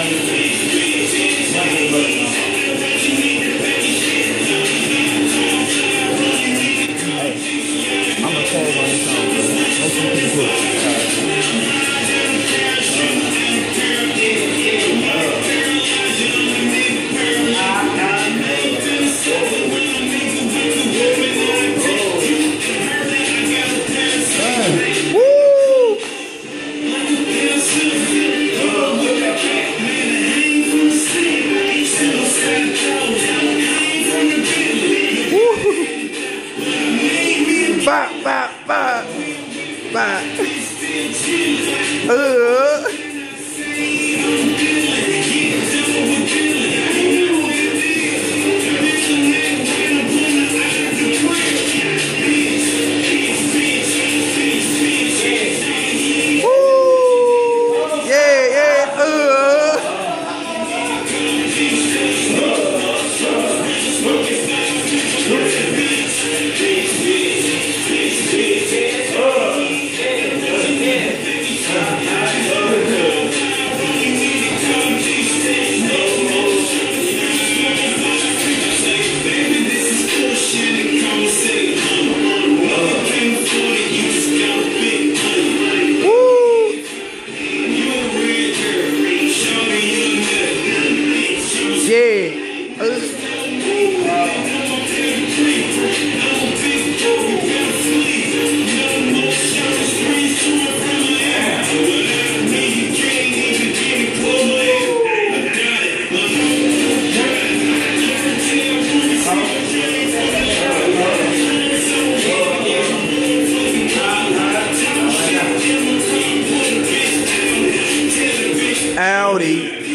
I'm Bop, bop, bop. Bop. Uh. Audi.